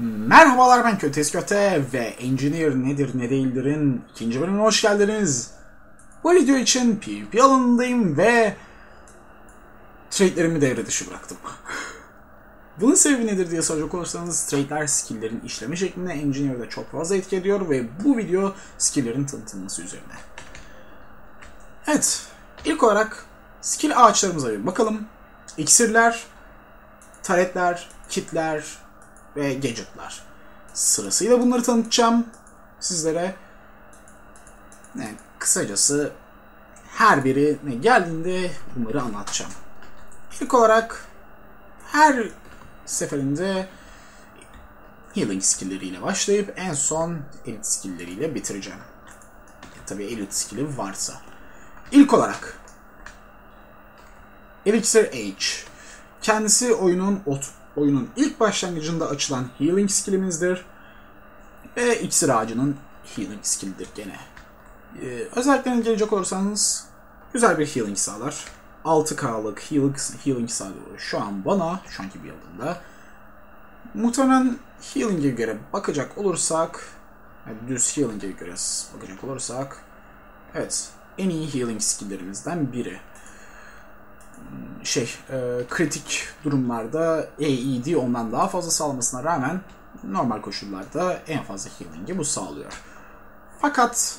Merhabalar ben Kötes Köte ve Engineer nedir ne değildir'in ikinci bölümüne hoş geldiniz. Bu video için PvP alanındayım ve trade'lerimi devre dışı bıraktım. Bunun sebebi nedir diye soracak olursanız trade'ler skill'lerin işleme şeklinde Engineer'da çok fazla etki ediyor ve bu video skill'lerin tanıtılması üzerine. Evet, ilk olarak skill ağaçlarımıza bir bakalım. İksirler, taretler, kitler ve gadgetlar. Sırasıyla bunları tanıtacağım sizlere. Yani kısacası her biri ne geldiğinde bunları anlatacağım. İlk olarak her seferinde healing skill'leriyle başlayıp en son elite skill'leriyle bitireceğim. Tabii elite skill'i varsa. İlk olarak Elixir Age. Kendisi oyunun oyunun ilk başlangıcında açılan healing skillimizdir. Ve iksir ağacının healing skillidir gene. Ee, özelliklerine gelecek olursanız güzel bir healing sağlar. 6K'lık healing, healing sağlıyor şu an bana, şu anki bir yılında. Muhtemelen healing'e göre bakacak olursak, yani düz healing'e göre bakacak olursak, evet en iyi healing skill'lerimizden biri şey e, kritik durumlarda AED ondan daha fazla sağlamasına rağmen normal koşullarda en fazla healing'i bu sağlıyor. Fakat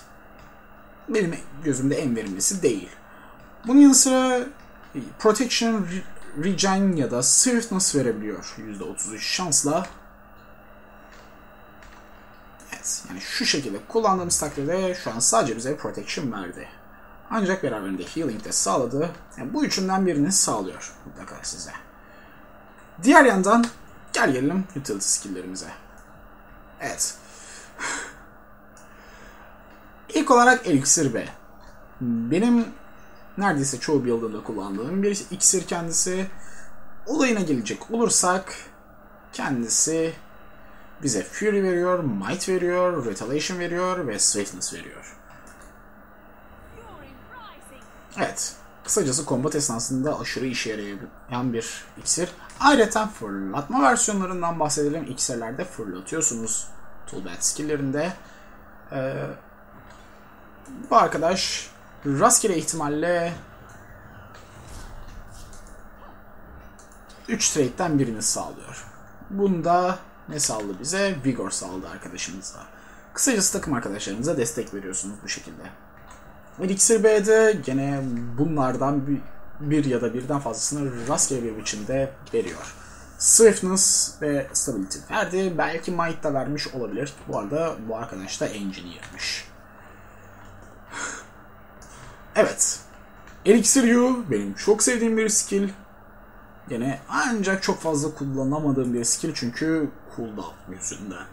benim gözümde en verimlisi değil. Bunun yanı sıra Protection, Regen ya da Swiftness verebiliyor %33 şansla. Evet, yani şu şekilde kullandığımız takdirde şu an sadece bize Protection verdi. Ancak beraberinde healing de sağladı. Yani bu üçünden birini sağlıyor mutlaka size. Diğer yandan gel gelelim utility skill'lerimize. Evet. İlk olarak Elixir B. Benim neredeyse çoğu build'ımda kullandığım bir iksir kendisi. Olayına gelecek olursak kendisi bize Fury veriyor, Might veriyor, Retaliation veriyor ve Swiftness veriyor. Evet. Kısacası kombat esnasında aşırı işe yarayan bir iksir. Ayrıca fırlatma versiyonlarından bahsedelim. İksirlerde fırlatıyorsunuz. Toolbat skilllerinde. Ee, bu arkadaş rastgele ihtimalle 3 trade'den birini sağlıyor. Bunda ne sağladı bize? Vigor sağladı arkadaşımıza. Kısacası takım arkadaşlarınıza destek veriyorsunuz bu şekilde. Elixir B'de gene bunlardan bir, bir ya da birden fazlasını rastgele bir biçimde veriyor. Swiftness ve Stability verdi. Belki Might da vermiş olabilir. Bu arada bu arkadaş da Engineer'miş. evet. Elixir U benim çok sevdiğim bir skill. Gene ancak çok fazla kullanamadığım bir skill çünkü cooldown yüzünden.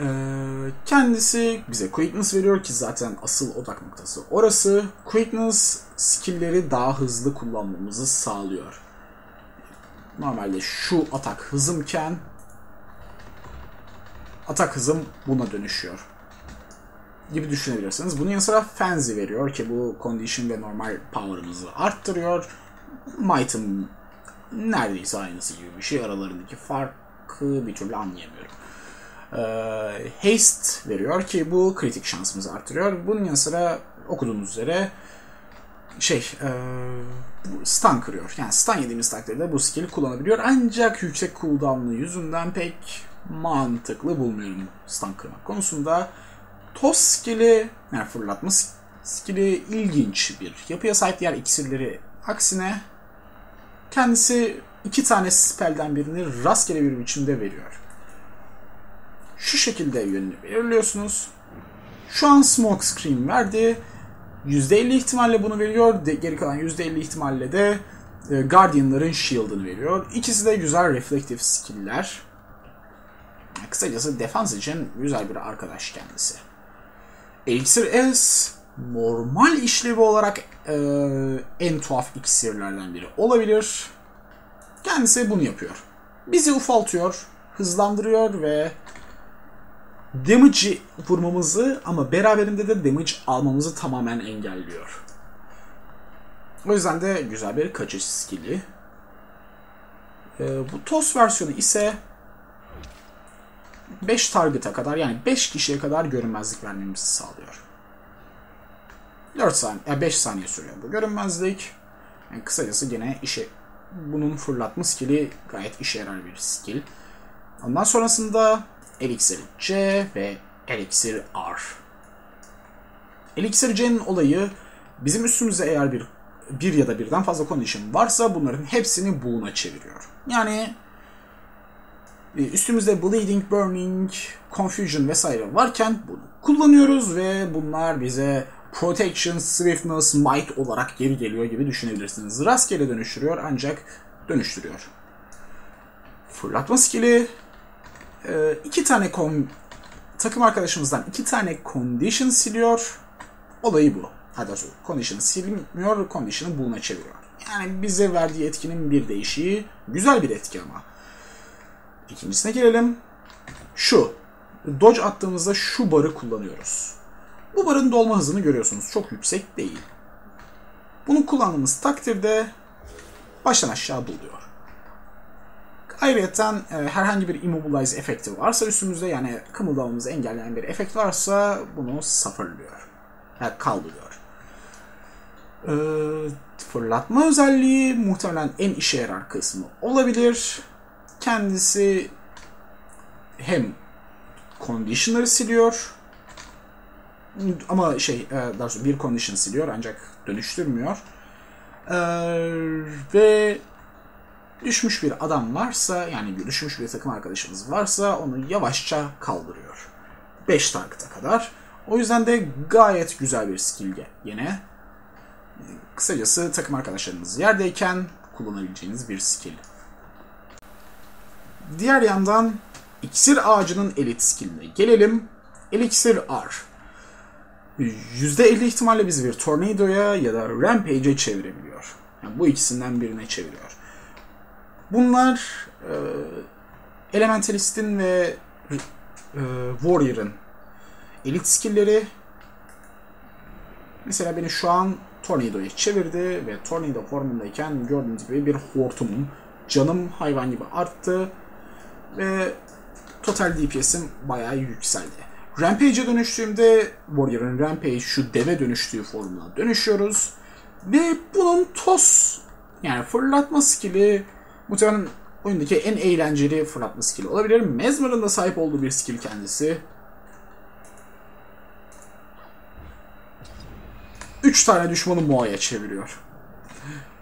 Ee, kendisi bize quickness veriyor ki zaten asıl odak noktası orası. Quickness skill'leri daha hızlı kullanmamızı sağlıyor. Normalde şu atak hızımken atak hızım buna dönüşüyor gibi düşünebilirsiniz. Bunun yanı sıra Frenzy veriyor ki bu condition ve normal power'ımızı arttırıyor. Might'ın neredeyse aynısı gibi bir şey. Aralarındaki farkı bir türlü anlayamıyorum e, haste veriyor ki bu kritik şansımızı artırıyor. Bunun yanı sıra okuduğunuz üzere şey e, stun kırıyor. Yani stun yediğimiz takdirde bu skill kullanabiliyor. Ancak yüksek cooldown'lı yüzünden pek mantıklı bulmuyorum stun kırmak konusunda. Toss skill'i yani fırlatma skill'i ilginç bir yapıya sahip diğer iksirleri aksine kendisi iki tane spell'den birini rastgele bir biçimde veriyor şu şekilde yönünü belirliyorsunuz. Şu an Smoke Screen verdi. %50 ihtimalle bunu veriyor. Geri kalan %50 ihtimalle de e, Guardian'ların Shield'ını veriyor. İkisi de güzel reflektif skill'ler. Kısacası defans için güzel bir arkadaş kendisi. Elixir S normal işlevi olarak e, en tuhaf iksirlerden biri olabilir. Kendisi bunu yapıyor. Bizi ufaltıyor, hızlandırıyor ve damage vurmamızı ama beraberinde de damage almamızı tamamen engelliyor. O yüzden de güzel bir kaçış skilli. Ee, bu TOS versiyonu ise 5 target'a kadar yani 5 kişiye kadar görünmezlik vermemizi sağlıyor. 4 saniye, yani 5 saniye sürüyor bu görünmezlik. Yani kısacası gene işe bunun fırlatma skill'i gayet işe yarar bir skill. Ondan sonrasında Elixir C ve Elixir R. Elixir C'nin olayı bizim üstümüzde eğer bir bir ya da birden fazla condition varsa bunların hepsini bool'una çeviriyor. Yani e, üstümüzde bleeding, burning, confusion vesaire varken bunu kullanıyoruz ve bunlar bize protection, swiftness, might olarak geri geliyor gibi düşünebilirsiniz. Rastgele dönüştürüyor ancak dönüştürüyor. Fırlatma skill'i e, iki tane kon takım arkadaşımızdan iki tane condition siliyor. Olayı bu. Hadi doğrusu condition'ı silmiyor, condition'ı buluna çeviriyor. Yani bize verdiği etkinin bir değişiği. Güzel bir etki ama. İkincisine gelelim. Şu. Dodge attığımızda şu barı kullanıyoruz. Bu barın dolma hızını görüyorsunuz. Çok yüksek değil. Bunu kullandığımız takdirde baştan aşağı doluyor. Ayrıca e, herhangi bir immobilize efekti varsa üstümüzde yani kımıldamamızı engelleyen bir efekt varsa bunu sıfırlıyor. Yani kaldırıyor. E, fırlatma özelliği muhtemelen en işe yarar kısmı olabilir. Kendisi hem conditioner'ı siliyor ama şey e, daha bir condition siliyor ancak dönüştürmüyor. Ee, ve düşmüş bir adam varsa yani düşmüş bir takım arkadaşımız varsa onu yavaşça kaldırıyor. 5 target'a kadar. O yüzden de gayet güzel bir skill yine. Kısacası takım arkadaşlarınız yerdeyken kullanabileceğiniz bir skill. Diğer yandan iksir ağacının elit skilline gelelim. Elixir R. %50 ihtimalle bizi bir Tornado'ya ya da Rampage'e çevirebiliyor. Yani bu ikisinden birine çeviriyor. Bunlar e, Elementalist'in ve e, Warrior'ın elit skill'leri. Mesela beni şu an Tornado'ya çevirdi ve Tornado formundayken gördüğünüz gibi bir hortumum. Canım hayvan gibi arttı ve total DPS'im bayağı yükseldi. Rampage'e dönüştüğümde Warrior'ın Rampage şu deve dönüştüğü formuna dönüşüyoruz. Ve bunun toz yani fırlatma skill'i muhtemelen oyundaki en eğlenceli fırlatma skill'i olabilir. Mesmer'ın da sahip olduğu bir skill kendisi. 3 tane düşmanı Moa'ya çeviriyor.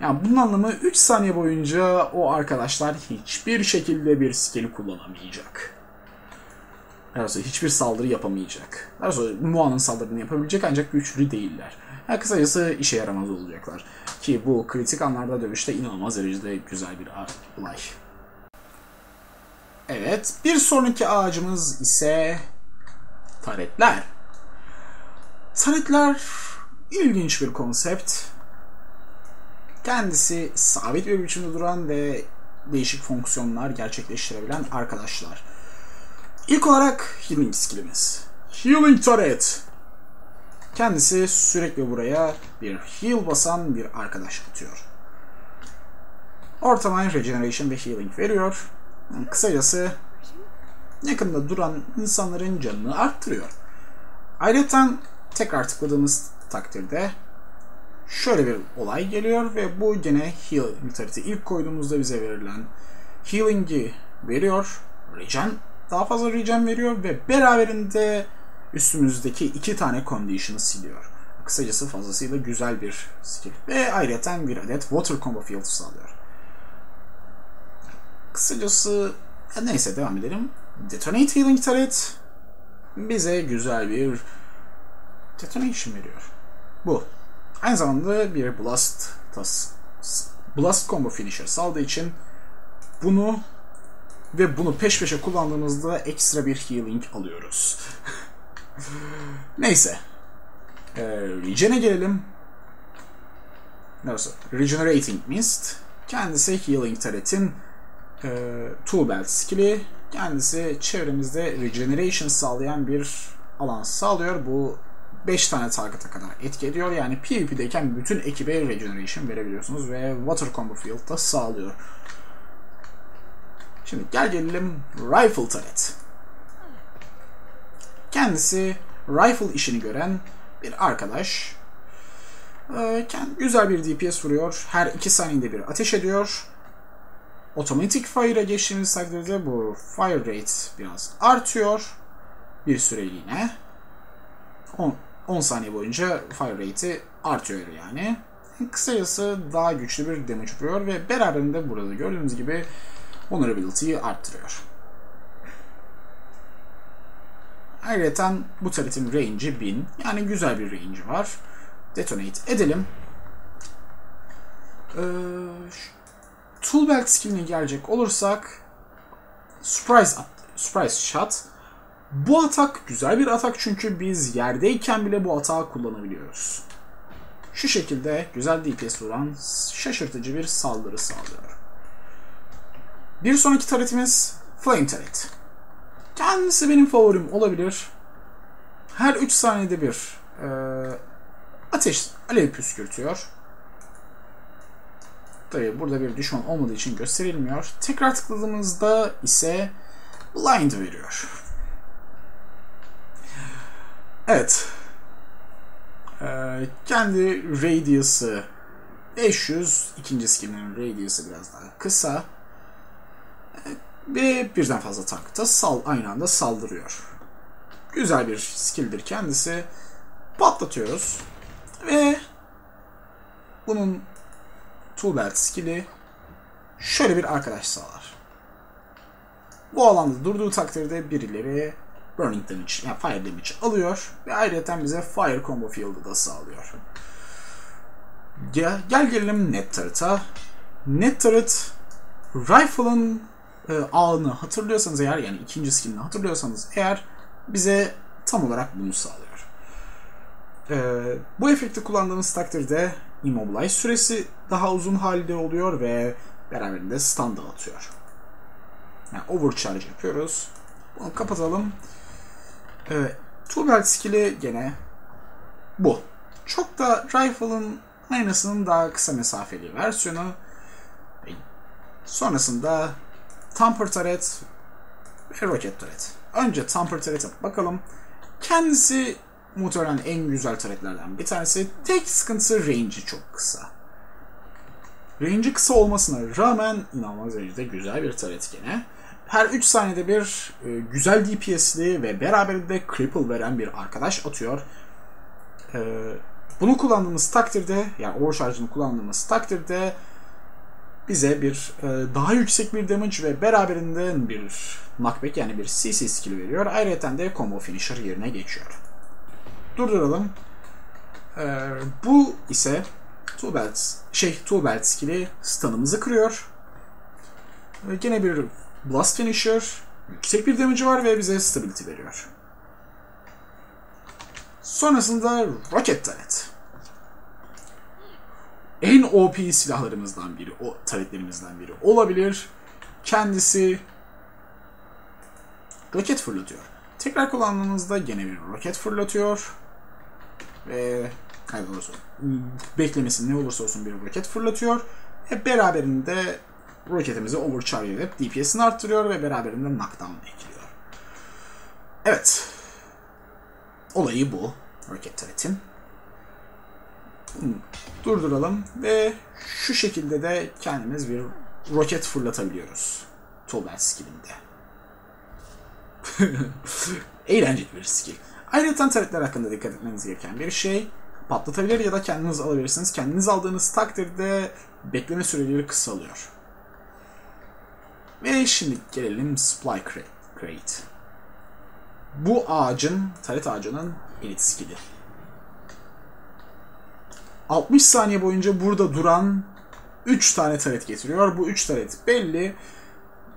Yani bunun anlamı 3 saniye boyunca o arkadaşlar hiçbir şekilde bir skill kullanamayacak. Daha hiçbir saldırı yapamayacak. Daha sonra Mua'nın saldırını yapabilecek ancak güçlü değiller. Yani kısacası işe yaramaz olacaklar. Ki bu kritik anlarda dövüşte inanılmaz derecede güzel bir olay. Evet, bir sonraki ağacımız ise taretler. Taretler ilginç bir konsept. Kendisi sabit bir biçimde duran ve değişik fonksiyonlar gerçekleştirebilen arkadaşlar. İlk olarak healing skillimiz. Healing Turret. Kendisi sürekli buraya bir heal basan bir arkadaş atıyor. Ortama regeneration ve healing veriyor. Kısacası yakında duran insanların canını arttırıyor. Ayrıca tekrar tıkladığımız takdirde şöyle bir olay geliyor ve bu gene healing turret'i ilk koyduğumuzda bize verilen healing'i veriyor. Regen daha fazla regen veriyor ve beraberinde üstümüzdeki iki tane condition'ı siliyor. Kısacası fazlasıyla güzel bir skill. Ve ayrıca bir adet water combo field sağlıyor. Kısacası neyse devam edelim. Detonate Healing Turret bize güzel bir detonation veriyor. Bu. Aynı zamanda bir blast tas blast combo finisher saldığı için bunu ve bunu peş peşe kullandığımızda ekstra bir healing alıyoruz. Neyse. Ee, Regen'e gelelim. Nasıl? Regenerating Mist. Kendisi Healing Turret'in e, Tool Belt skill'i. Kendisi çevremizde Regeneration sağlayan bir alan sağlıyor. Bu 5 tane target'a kadar etki ediyor. Yani PvP'deyken bütün ekibe Regeneration verebiliyorsunuz ve Water Combo Field da sağlıyor. Şimdi gel gelelim Rifle Turret. Kendisi rifle işini gören bir arkadaş. Ee, güzel bir DPS vuruyor. Her 2 saniyede bir ateş ediyor. Otomatik fire'a geçtiğimiz takdirde bu fire rate biraz artıyor. Bir süreliğine. 10, 10 saniye boyunca fire rate'i artıyor yani. Kısacası daha güçlü bir damage vuruyor ve beraberinde burada gördüğünüz gibi vulnerability'yi arttırıyor. Ayrıca bu taretin range'i 1000. Yani güzel bir range'i var. Detonate edelim. Ee, tool belt skill'ine gelecek olursak surprise surprise shot. Bu atak güzel bir atak çünkü biz yerdeyken bile bu atağı kullanabiliyoruz. Şu şekilde güzel DPS vuran şaşırtıcı bir saldırı sağlıyor. Bir sonraki taretimiz Flame Turret. Kendisi benim favorim olabilir. Her 3 saniyede bir e, ateş, alev püskürtüyor. Tabi burada bir düşman olmadığı için gösterilmiyor. Tekrar tıkladığımızda ise blind veriyor. Evet. Ee, kendi radius'ı 500. ikinci skill'in radius'ı biraz daha kısa. Ve birden fazla tank da sal aynı anda saldırıyor. Güzel bir skill'dir kendisi. Patlatıyoruz. Ve bunun tool belt skill'i şöyle bir arkadaş sağlar. Bu alanda durduğu takdirde birileri burning damage, yani fire damage alıyor ve ayrıca bize fire combo field'ı da sağlıyor. Gel, gel gelelim net turret'a. Net turret rifle'ın e, ağını hatırlıyorsanız eğer yani ikinci skillini hatırlıyorsanız eğer bize tam olarak bunu sağlıyor. E, bu efekti kullandığınız takdirde immobilize süresi daha uzun halde oluyor ve beraberinde stun dağıtıyor. Yani overcharge yapıyoruz. Bunu kapatalım. Evet. Two belt skill'i gene bu. Çok da rifle'ın aynısının daha kısa mesafeli versiyonu. Sonrasında Tamper Turret ve Rocket Turret. Önce Tamper Turret'e bakalım. Kendisi muhtemelen en güzel turretlerden bir tanesi. Tek sıkıntısı range'i çok kısa. Range'i kısa olmasına rağmen inanılmaz derecede güzel bir turret gene. Her 3 saniyede bir e, güzel DPS'li ve beraberinde cripple veren bir arkadaş atıyor. E, bunu kullandığımız takdirde, yani overcharge'ını kullandığımız takdirde bize bir e, daha yüksek bir damage ve beraberinde bir knockback yani bir CC skill veriyor. Ayrıca de combo finisher yerine geçiyor. Durduralım. E, bu ise two belt, şey two belt skill'i stun'ımızı kırıyor. E, gene bir blast finisher, yüksek bir damage'ı var ve bize stability veriyor. Sonrasında rocket turret en OP silahlarımızdan biri, o taretlerimizden biri olabilir. Kendisi roket fırlatıyor. Tekrar kullandığınızda gene bir roket fırlatıyor. Ve hayır olursa beklemesi ne olursa olsun bir roket fırlatıyor. Ve beraberinde roketimizi overcharge edip DPS'ini arttırıyor ve beraberinde knockdown ekliyor. Evet. Olayı bu. Roket turret'in durduralım ve şu şekilde de kendimiz bir roket fırlatabiliyoruz. Tolbert skillinde. Eğlenceli bir skill. Ayrıca taretler hakkında dikkat etmeniz gereken bir şey patlatabilir ya da kendiniz alabilirsiniz. Kendiniz aldığınız takdirde bekleme süreleri kısalıyor. Ve şimdi gelelim Supply Crate. Bu ağacın, taret ağacının elit skill'i. 60 saniye boyunca burada duran 3 tane turret getiriyor. Bu 3 turret belli.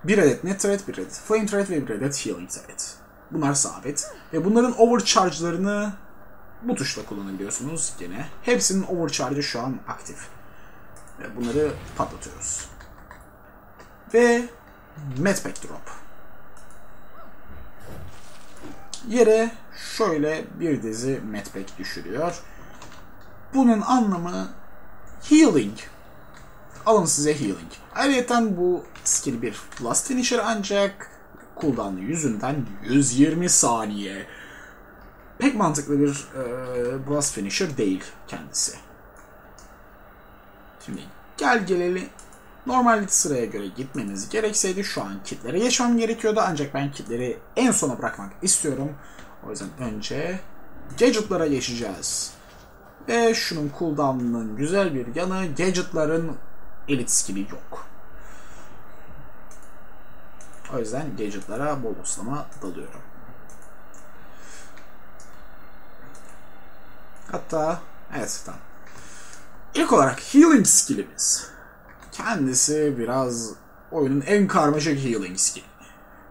Bir adet net turret, bir adet flame turret ve bir adet healing turret. Bunlar sabit. Ve bunların overcharge'larını bu tuşla kullanabiliyorsunuz gene. Hepsinin overcharge'ı şu an aktif. Ve bunları patlatıyoruz. Ve medpack drop. Yere şöyle bir dizi medpack düşürüyor. Bunun anlamı healing. Alın size healing. Ayrıca bu skill bir blast finisher ancak cooldown'ı yüzünden 120 saniye. pek mantıklı bir e, Blast Finisher değil kendisi. Şimdi gel geleli normal sıraya göre gitmemiz gerekseydi şu an kitlere geçmem gerekiyordu ancak ben kitleri en sona bırakmak istiyorum. O yüzden önce gadgetlara geçeceğiz. Ve şunun cooldown'ının güzel bir yanı gadgetların elit skill'i yok. O yüzden gadgetlara bol boslama dalıyorum. Hatta evet tamam. İlk olarak healing skillimiz. Kendisi biraz oyunun en karmaşık healing skill.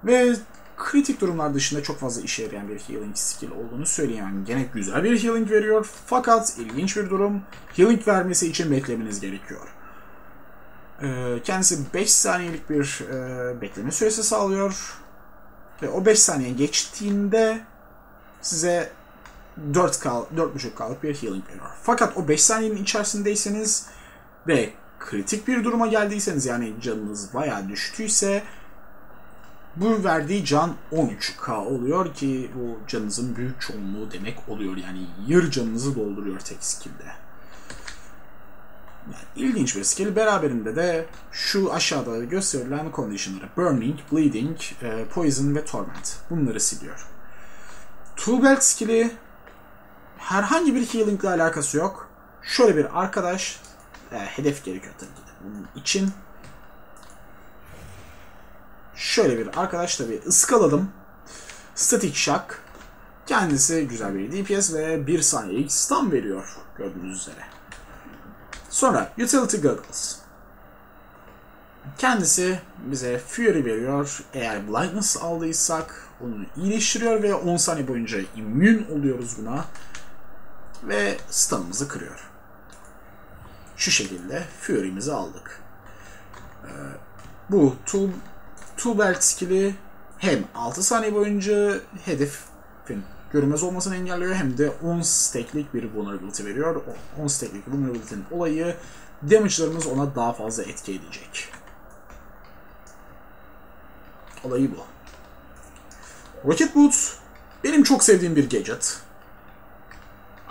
Ve kritik durumlar dışında çok fazla işe yarayan bir healing skill olduğunu söyleyemem. Gene güzel bir healing veriyor fakat ilginç bir durum. Healing vermesi için beklemeniz gerekiyor. Ee, kendisi 5 saniyelik bir e, bekleme süresi sağlıyor. Ve o 5 saniye geçtiğinde size 4K, 4.5K'lık bir healing veriyor. Fakat o 5 saniyenin içerisindeyseniz ve kritik bir duruma geldiyseniz yani canınız bayağı düştüyse bu verdiği can 13k oluyor ki bu canınızın büyük çoğunluğu demek oluyor. Yani yarı canınızı dolduruyor tek skill'de. Yani ilginç bir skill. Beraberinde de şu aşağıda gösterilen conditionları Burning, Bleeding, e, Poison ve Torment. Bunları siliyor. Tool Belt skill'i herhangi bir healing ile alakası yok. Şöyle bir arkadaş e, hedef gerekiyor tabii ki de. Bunun için şöyle bir arkadaş tabii ıskaladım. Static Shock. Kendisi güzel bir DPS ve 1 saniyelik stun veriyor gördüğünüz üzere. Sonra Utility Goggles. Kendisi bize Fury veriyor. Eğer Blindness aldıysak onu iyileştiriyor ve 10 saniye boyunca immün oluyoruz buna. Ve stun'ımızı kırıyor. Şu şekilde Fury'mizi aldık. Ee, bu Tool, Belt skill'i hem 6 saniye boyunca hedefin görünmez olmasını engelliyor hem de 10 stack'lik bir vulnerability veriyor. 10 stack'lik vulnerability'nin olayı damage'larımız ona daha fazla etki edecek. Olayı bu. Rocket Boots benim çok sevdiğim bir gadget.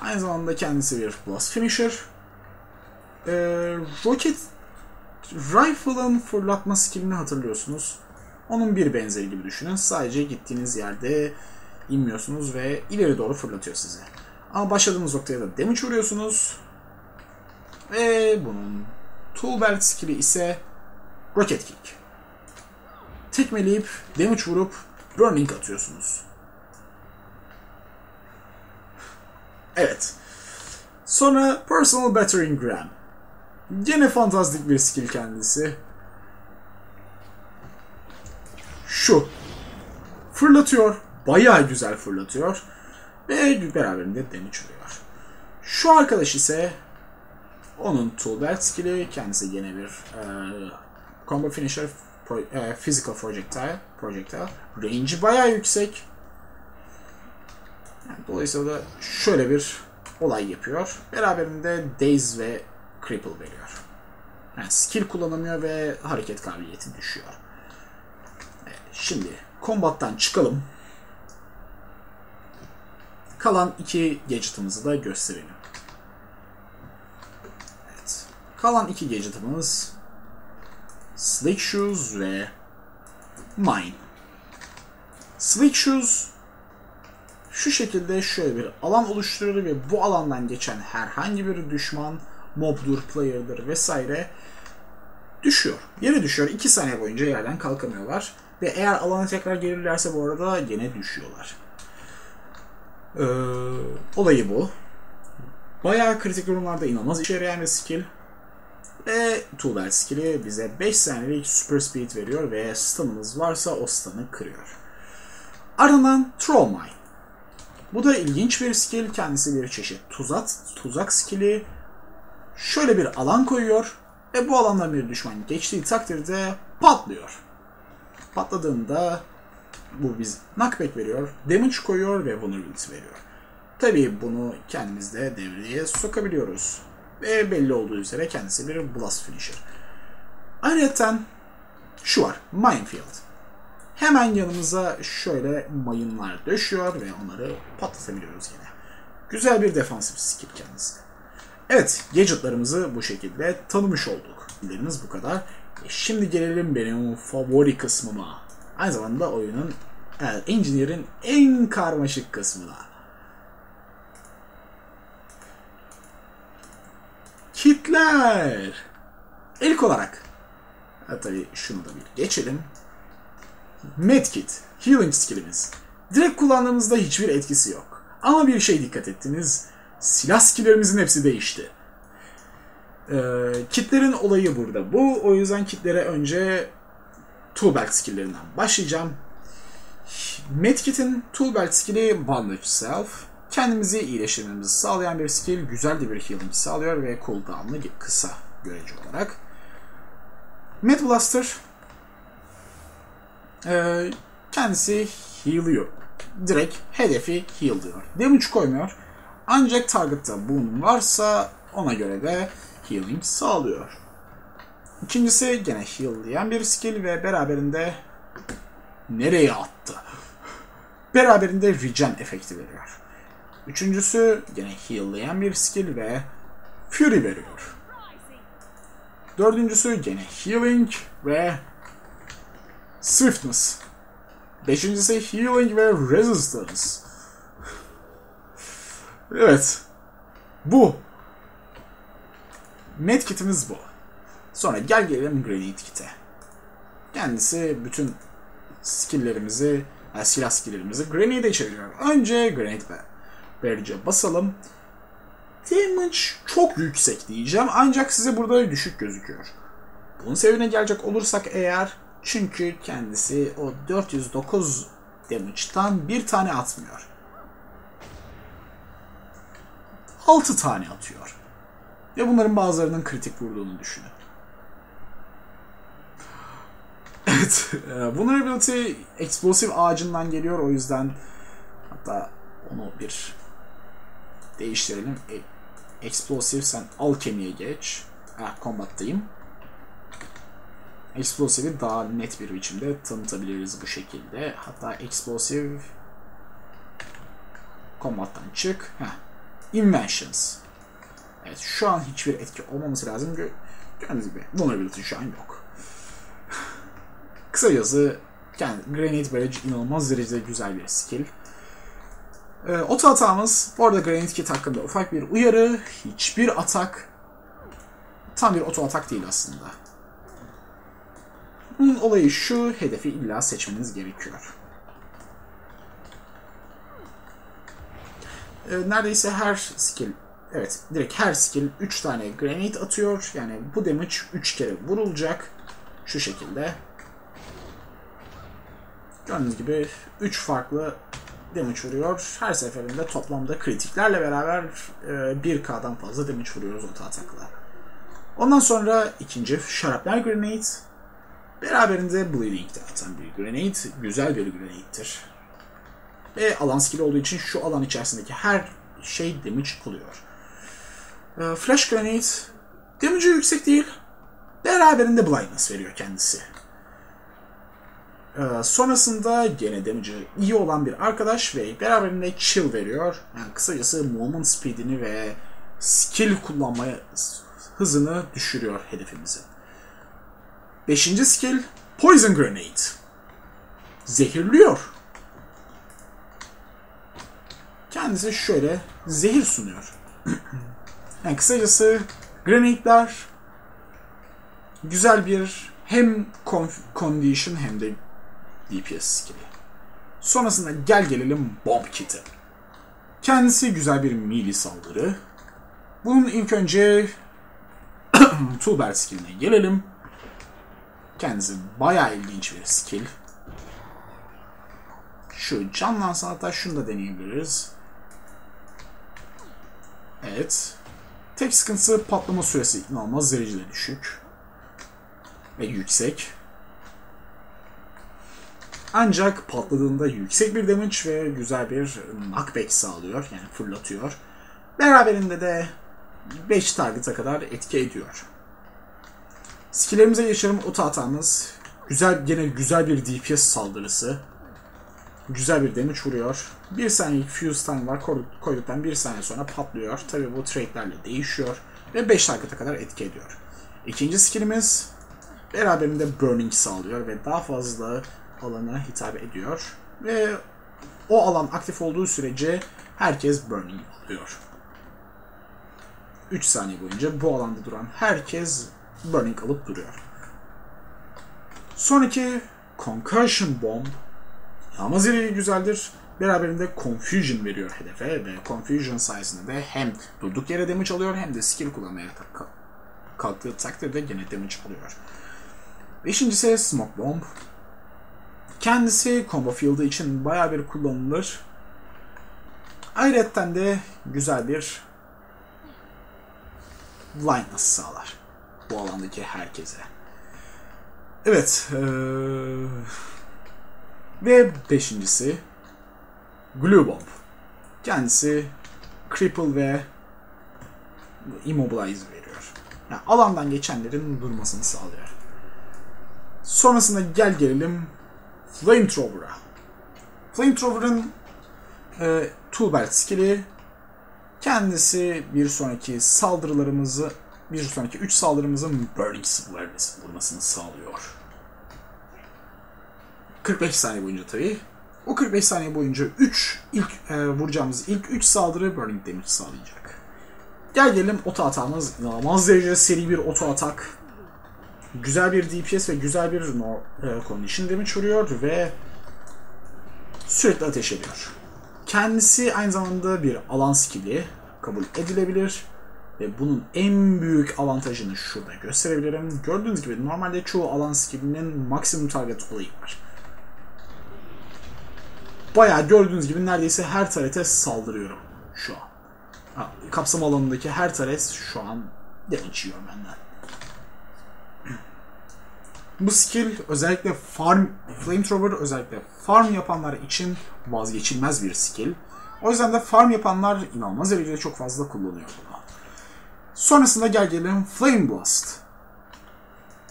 Aynı zamanda kendisi bir Blast Finisher. Ee, Rocket Rifle'ın fırlatma skillini hatırlıyorsunuz. Onun bir benzeri gibi düşünün. Sadece gittiğiniz yerde inmiyorsunuz ve ileri doğru fırlatıyor sizi. Ama başladığınız noktaya da damage vuruyorsunuz. Ve bunun Tool Belt skill'i ise Rocket Kick. Tekmeleyip damage vurup burning atıyorsunuz. Evet. Sonra Personal Battering Ram. Gene fantastik bir skill kendisi. Şu. Fırlatıyor. Bayağı güzel fırlatıyor. Ve beraberinde damage vuruyor. Şu arkadaş ise onun tool belt skill'i kendisi yine bir e, combo finisher pro, e, physical projectile, projectile. Range'i bayağı yüksek. Dolayısıyla da şöyle bir olay yapıyor. Beraberinde daze ve cripple veriyor. Yani skill kullanamıyor ve hareket kabiliyeti düşüyor. Şimdi combat'tan çıkalım. Kalan iki gadget'ımızı da gösterelim. Evet. Kalan iki gadget'ımız Slick Shoes ve Mine. Slick Shoes şu şekilde şöyle bir alan oluşturur ve bu alandan geçen herhangi bir düşman, mobdur, player'dır vesaire düşüyor. Yere düşüyor. 2 saniye boyunca yerden kalkamıyorlar. Ve eğer alana tekrar gelirlerse bu arada yine düşüyorlar. Ee, olayı bu. Bayağı kritik durumlarda inanılmaz işe yarayan bir skill. Ve Toolbelt skill'i bize 5 saniyelik super speed veriyor ve stun'ımız varsa o stun'ı kırıyor. Ardından Troll Mine. Bu da ilginç bir skill. Kendisi bir çeşit tuzak, tuzak skill'i. Şöyle bir alan koyuyor ve bu alandan bir düşman geçtiği takdirde patlıyor. Patladığında bu biz knockback veriyor, damage koyuyor ve vulnerability veriyor. Tabii bunu kendimiz de devreye sokabiliyoruz. Ve belli olduğu üzere kendisi bir blast finisher. Ayrıca şu var, Minefield. Hemen yanımıza şöyle mayınlar döşüyor ve onları patlatabiliyoruz yine. Güzel bir defansif skill kendisi. Evet, gadgetlarımızı bu şekilde tanımış olduk. Bildiğiniz bu kadar. E şimdi gelelim benim favori kısmıma. Aynı zamanda oyunun, evet, Engineer'in en karmaşık kısmına. Kitler! İlk olarak, ha, tabii şunu da bir geçelim. Medkit, healing skillimiz. Direkt kullandığımızda hiçbir etkisi yok. Ama bir şey dikkat ettiniz, silah skillerimizin hepsi değişti. Ee, kitlerin olayı burada bu. O yüzden kitlere önce toolbelt skillerinden başlayacağım. Medkit'in toolbelt skilli Bandage Self. Kendimizi iyileştirmemizi sağlayan bir skill. Güzel de bir healing sağlıyor ve cooldown'ı kısa görece olarak. Med Blaster e, kendisi healıyor. Direkt hedefi heal diyor. Damage koymuyor. Ancak target'ta bunun varsa ona göre de healing sağlıyor. İkincisi gene heal'layan bir skill ve beraberinde nereye attı? Beraberinde regen efekti veriyor. Üçüncüsü gene heal'layan bir skill ve fury veriyor. Dördüncüsü gene healing ve swiftness. Beşincisi healing ve resistance. Evet. Bu. Medkit'imiz bu. Sonra gel gelelim Grenade Kit'e. Kendisi bütün skilllerimizi, yani silah skilllerimizi Grenade'e çeviriyor. Önce Grenade Barrage'e basalım. Damage çok yüksek diyeceğim ancak size burada düşük gözüküyor. Bunun sebebine gelecek olursak eğer çünkü kendisi o 409 damage'tan bir tane atmıyor. 6 tane atıyor. Ve bunların bazılarının kritik vurduğunu düşünün. Evet, e, vulnerability explosive ağacından geliyor o yüzden hatta onu bir değiştirelim. E, explosive sen alkemiye geç. Ha, combat'tayım. Explosive'i daha net bir biçimde tanıtabiliriz bu şekilde. Hatta explosive combat'tan çık. Heh. Inventions. Evet şu an hiçbir etki olmaması lazım. Gö Gördüğünüz gibi vulnerability şu an yok. Kısacası yani Granite Barrage inanılmaz derecede güzel bir skill. Ee, oto atağımız, bu arada Granite Kit hakkında ufak bir uyarı. Hiçbir atak tam bir oto atak değil aslında. Bunun olayı şu, hedefi illa seçmeniz gerekiyor. Ee, neredeyse her skill, evet direkt her skill 3 tane granate atıyor. Yani bu damage 3 kere vurulacak. Şu şekilde. Gördüğünüz gibi 3 farklı damage vuruyor. Her seferinde toplamda kritiklerle beraber e, 1K'dan fazla damage vuruyoruz o atakla. Ondan sonra ikinci Sharapnel Grenade. Beraberinde Bleeding de atan bir grenade. Güzel bir grenade'tir. Ve alan skill olduğu için şu alan içerisindeki her şey damage kılıyor. E, Flash Grenade damage'ı yüksek değil. Beraberinde Blindness veriyor kendisi. Ee, sonrasında gene damage'ı iyi olan bir arkadaş ve beraberinde chill veriyor. Yani kısacası movement speed'ini ve skill kullanmaya hızını düşürüyor hedefimizin. Beşinci skill Poison Grenade. Zehirliyor. Kendisi şöyle zehir sunuyor. yani kısacası grenade'ler güzel bir hem condition hem de DPS skill'i. Sonrasında gel gelelim Bomb Kit'e. Kendisi güzel bir melee saldırı. Bunun ilk önce Toolbar skill'ine gelelim. Kendisi bayağı ilginç bir skill. Şu canlansın hatta şunu da deneyebiliriz. Evet. Tek sıkıntısı patlama süresi inanılmaz derecede düşük. Ve yüksek. Ancak patladığında yüksek bir damage ve güzel bir knockback sağlıyor. Yani fırlatıyor. Beraberinde de 5 target'a kadar etki ediyor. Skill'lerimize geçelim. Ota atağımız Güzel gene güzel bir DPS saldırısı. Güzel bir damage vuruyor. Bir saniyelik fuse time var. Koyduktan bir saniye sonra patlıyor. Tabi bu trade'lerle değişiyor. Ve 5 target'a kadar etki ediyor. İkinci skillimiz beraberinde burning sağlıyor ve daha fazla alana hitap ediyor. Ve o alan aktif olduğu sürece herkes burning alıyor. 3 saniye boyunca bu alanda duran herkes burning alıp duruyor. Sonraki Concussion Bomb ama zirveyi güzeldir. Beraberinde Confusion veriyor hedefe ve Confusion sayesinde de hem durduk yere damage alıyor hem de skill kullanmaya kalktığı takdirde gene damage alıyor. Beşincisi Smoke Bomb. Kendisi combo field'ı için baya bir kullanılır. Ayrıca de güzel bir line sağlar bu alandaki herkese. Evet. Ee... Ve beşincisi Glue Bomb. Kendisi Cripple ve Immobilize veriyor. Yani alandan geçenlerin durmasını sağlıyor. Sonrasında gel gelelim Flamethrower'a. Flamethrower'ın e, Toolbelt skill'i kendisi bir sonraki saldırılarımızı bir sonraki 3 saldırımızın Burning Awareness vurmasını sağlıyor. 45 saniye boyunca tabii. O 45 saniye boyunca 3 ilk e, vuracağımız ilk 3 saldırı Burning Damage sağlayacak. Gel gelelim oto atağımız inanılmaz derecede seri bir oto atak. Güzel bir DPS ve güzel bir no, e, condition damage vuruyor ve sürekli ateş ediyor. Kendisi aynı zamanda bir alan skill'i kabul edilebilir. Ve bunun en büyük avantajını şurada gösterebilirim. Gördüğünüz gibi normalde çoğu alan skill'inin maksimum target olayı var. Bayağı gördüğünüz gibi neredeyse her tarete saldırıyorum şu an. Ha, kapsam alanındaki her taret şu an damage yiyor benden. Bu skill özellikle farm, flamethrower özellikle farm yapanlar için vazgeçilmez bir skill. O yüzden de farm yapanlar inanılmaz derecede çok fazla kullanıyor bunu. Sonrasında gel gelelim Flame Blast.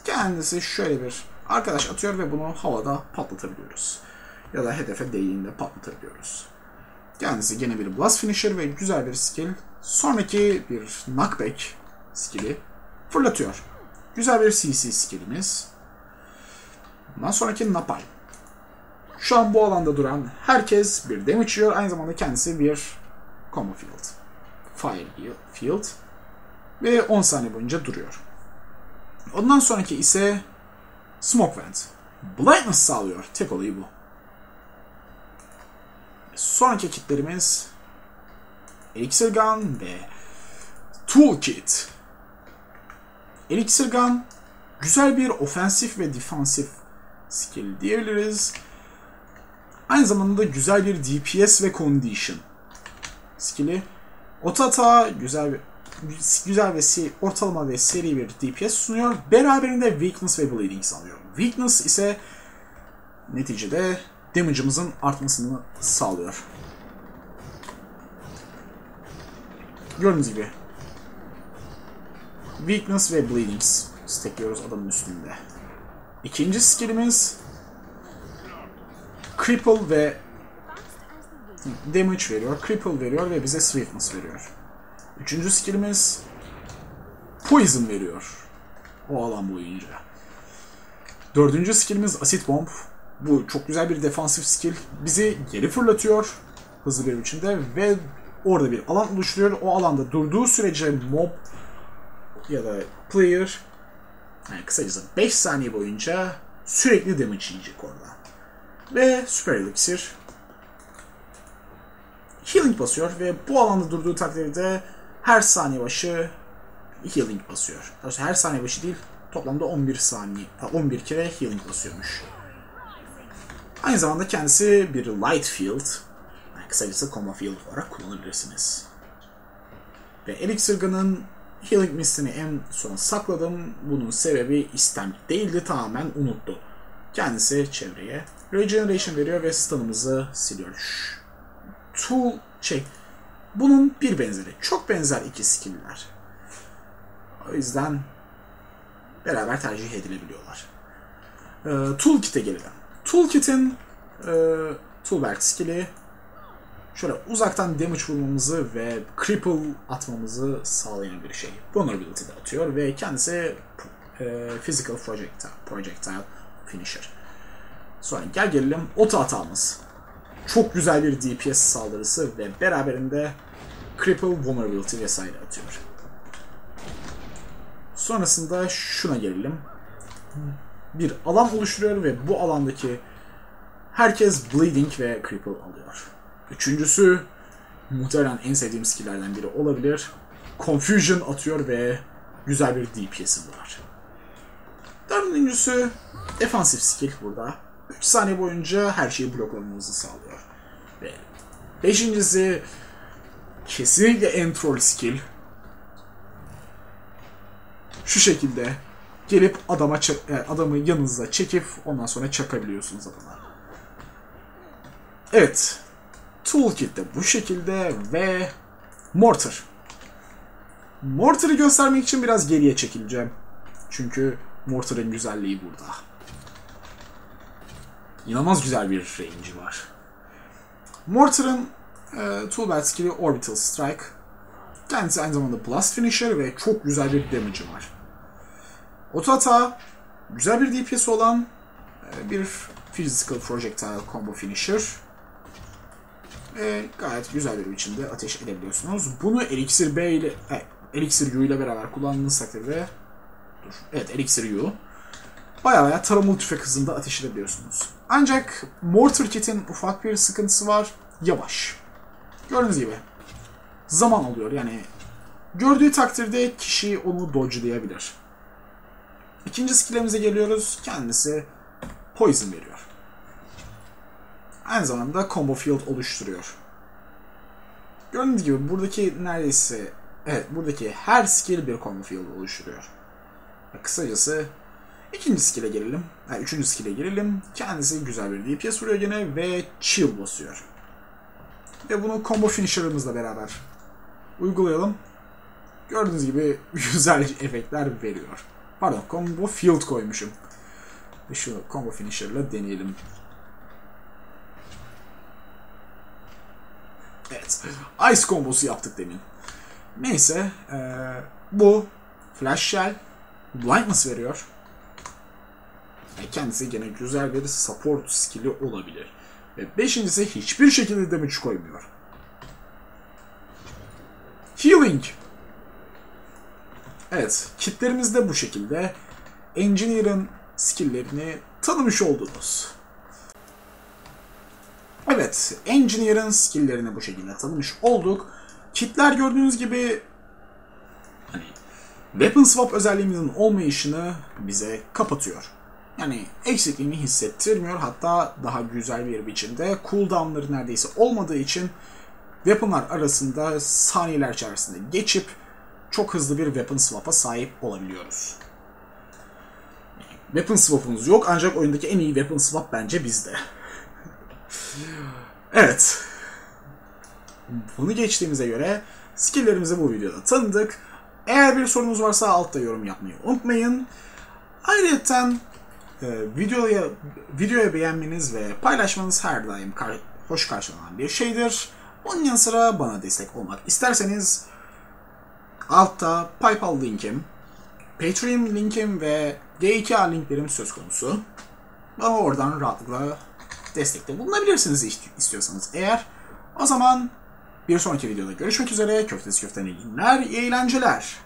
Kendisi şöyle bir arkadaş atıyor ve bunu havada patlatabiliyoruz. Ya da hedefe değdiğinde patlatabiliyoruz. Kendisi gene bir Blast Finisher ve güzel bir skill. Sonraki bir Knockback skill'i fırlatıyor. Güzel bir CC skillimiz. Bundan sonraki Napalm. Şu an bu alanda duran herkes bir damage yiyor. Aynı zamanda kendisi bir combo field. Fire field. Ve 10 saniye boyunca duruyor. Ondan sonraki ise Smoke Vent. Blindness sağlıyor. Tek olayı bu. Sonraki kitlerimiz Elixir Gun ve Toolkit. Elixir Gun güzel bir ofensif ve defansif skill diyebiliriz. Aynı zamanda güzel bir DPS ve condition skill'i. Otata güzel bir güzel ve seri, ortalama ve seri bir DPS sunuyor. Beraberinde Weakness ve Bleeding sağlıyor. Weakness ise neticede damage'ımızın artmasını sağlıyor. Gördüğünüz gibi Weakness ve Bleeding stekliyoruz adamın üstünde. İkinci skillimiz Cripple ve Damage veriyor, Cripple veriyor ve bize Swiftness veriyor. Üçüncü skillimiz Poison veriyor. O alan boyunca. Dördüncü skillimiz Acid Bomb. Bu çok güzel bir defansif skill. Bizi geri fırlatıyor hızlı bir biçimde ve orada bir alan oluşturuyor. O alanda durduğu sürece mob ya da player yani kısacası 5 saniye boyunca sürekli damage yiyecek orada. Ve Super Elixir healing basıyor ve bu alanda durduğu takdirde her saniye başı healing basıyor. Her saniye başı değil, toplamda 11 saniye, 11 kere healing basıyormuş. Aynı zamanda kendisi bir light field, kısacası coma field olarak kullanabilirsiniz. Ve Elixir Gun'ın Healing Mist'ini en son sakladım. Bunun sebebi istemlik değildi, tamamen unuttu. Kendisi çevreye Regeneration veriyor ve stun'ımızı siliyor. Tool, şey, bunun bir benzeri. Çok benzer iki skill'ler. O yüzden beraber tercih edilebiliyorlar. E, toolkit'e gelelim. Toolkit'in e, toolbar skill'i şöyle uzaktan damage vurmamızı ve cripple atmamızı sağlayan bir şey. Vulnerability de atıyor ve kendisi e, physical projectile, projectile finisher. Sonra gel gelelim oto atağımız. Çok güzel bir DPS saldırısı ve beraberinde cripple vulnerability vesaire atıyor. Sonrasında şuna gelelim. Bir alan oluşturuyor ve bu alandaki herkes bleeding ve cripple alıyor. Üçüncüsü muhtemelen en sevdiğim skilllerden biri olabilir. Confusion atıyor ve güzel bir DPS'i var. Dördüncüsü defansif skill burada. 3 saniye boyunca her şeyi bloklamamızı sağlıyor. Ve beşincisi kesinlikle en troll skill. Şu şekilde gelip adama e, adamı yanınıza çekip ondan sonra çakabiliyorsunuz adama. Evet. Toolkit de bu şekilde ve Mortar. Mortar'ı göstermek için biraz geriye çekileceğim. Çünkü Mortar'ın güzelliği burada. İnanılmaz güzel bir range'i var. Mortar'ın e, toolbar skill'i Orbital Strike. Kendisi aynı zamanda Blast Finisher ve çok güzel bir damage'ı var. Otata güzel bir DPS olan e, bir Physical Projectile Combo Finisher. Ve gayet güzel bir biçimde ateş edebiliyorsunuz. Bunu Elixir B ile, e, Elixir U ile beraber kullandığınız takdirde dur, evet Elixir U baya baya taramalı tüfek hızında ateş edebiliyorsunuz. Ancak Mortar Kit'in ufak bir sıkıntısı var. Yavaş. Gördüğünüz gibi zaman alıyor yani gördüğü takdirde kişi onu dodge'layabilir. İkinci skill'imize geliyoruz. Kendisi poison veriyor. Aynı zamanda combo field oluşturuyor. Gördüğünüz gibi buradaki neredeyse evet buradaki her skill bir combo field oluşturuyor. Kısacası ikinci skill'e gelelim. Yani üçüncü skill'e gelelim. Kendisi güzel bir DPS vuruyor gene ve chill basıyor. Ve bunu combo finisher'ımızla beraber uygulayalım. Gördüğünüz gibi güzel efektler veriyor. Pardon combo field koymuşum. Ve şu combo finisher ile deneyelim. Evet. Ice kombosu yaptık demin. Neyse. Ee, bu Flash Shell Blindness veriyor. Yani kendisi gene güzel bir support skill'i olabilir. Ve beşincisi hiçbir şekilde damage koymuyor. Healing. Evet, kitlerimiz de bu şekilde. Engineer'ın skill'lerini tanımış oldunuz. Evet, Engineer'ın skill'lerini bu şekilde tanımış olduk. Kitler gördüğünüz gibi hani Weapon Swap özelliğimizin olmayışını bize kapatıyor. Yani eksikliğini hissettirmiyor. Hatta daha güzel bir biçimde cooldownları neredeyse olmadığı için weaponlar arasında saniyeler içerisinde geçip çok hızlı bir weapon swap'a sahip olabiliyoruz. Weapon swap'umuz yok ancak oyundaki en iyi weapon swap bence bizde. evet. Bunu geçtiğimize göre skilllerimizi bu videoda tanıdık. Eğer bir sorunuz varsa altta yorum yapmayı unutmayın. Ayrıca e, videoya videoya beğenmeniz ve paylaşmanız her daim kar hoş karşılanan bir şeydir. Onun yanı sıra bana destek olmak isterseniz altta PayPal linkim, Patreon linkim ve G2A linklerim söz konusu. Bana oradan rahatlıkla destekte bulunabilirsiniz istiyorsanız eğer. O zaman bir sonraki videoda görüşmek üzere. Köftesi köftene günler, iyi eğlenceler.